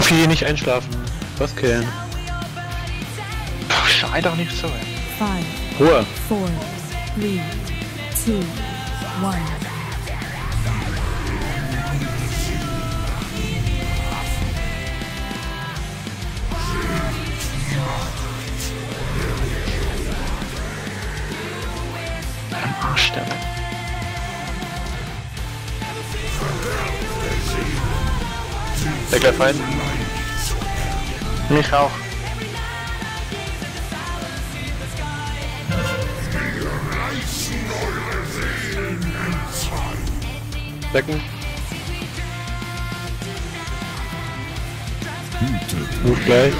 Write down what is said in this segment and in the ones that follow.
Auf hier nicht einschlafen. Was? Ach, schrei doch nicht so. ey. Five, Ruhe. four, three, two, one. Arsch. Mich auch. Decken. Move gleich.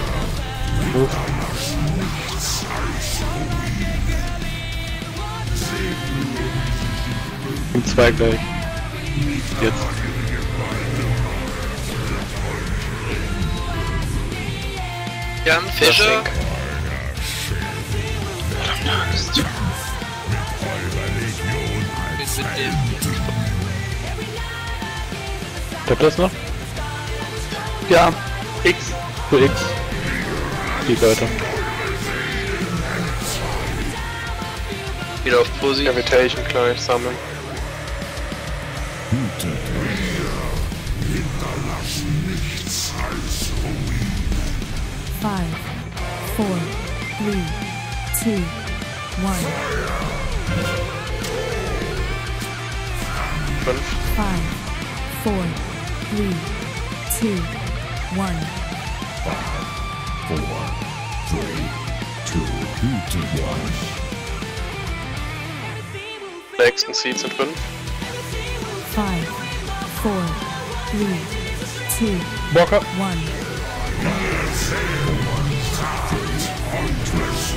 Move. Und zwei gleich. Jetzt. Jan Fischer. Mit, mit dem. Klappt das noch? Ja. X. Für X. Die weiter. Wieder auf Posi. Gravitation gleich sammeln. Five, four, three, two, one. Fünf. Five, four, three, two, one. Nächsten Seed sind fünf. Five, four, three, two, Walker. one.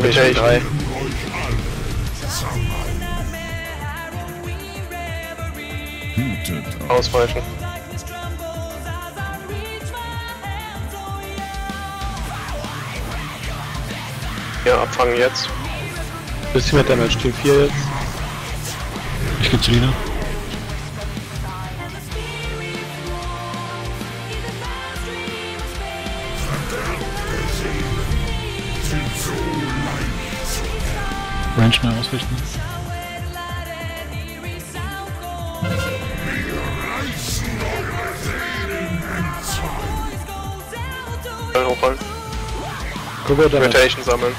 Gravitation 3. Ausweichen. Ja, abfangen jetzt. Bisschen mehr Damage. Team 4 jetzt. Ich geh zu Lina. Range schnell ausrichten. Schnell Damage. Gravitation sammeln.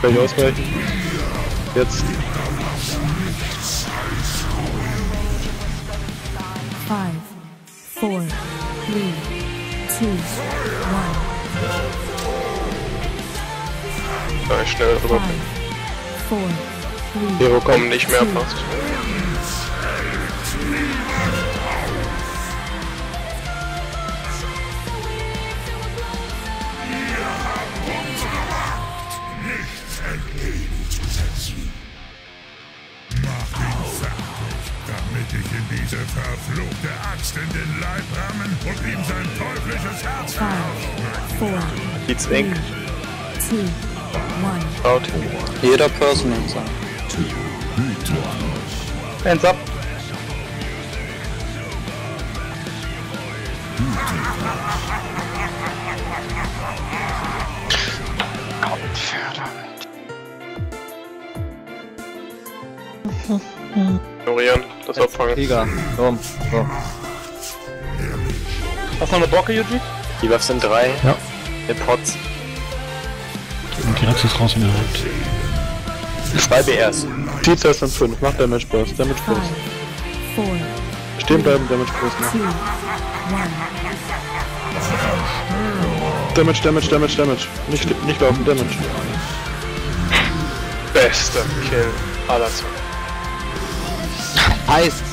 Gleich ausweichen. Jetzt. Five, four, three, two, one. Gleich schnell rüber. Five, four, three, Hero Kommen kommt. nicht mehr passt. Mach ihn fertig, damit ich ihm diese verfluchte Axt in den Leib rammen und ihm sein teuflisches Herz five, four, Kiez Inc. two, one. Out. Jeder Person sein. Hands up. Ignorieren. Das abfangen. Tiger. Komm. So. Hast du noch eine Bocke, Yuji? Die Waffen sind drei. Ja. Der Pots. Die Rex ist raus in der Hand. Zwei BRs. Teaser sind fünf. Mach Damage Burst. Damage Burst. Five, four, Stehen bleiben, Damage Burst machen. Damage, Damage, Damage, Damage. Nicht, nicht laufen, Damage. Bester Kill aller Zeiten. Heißt,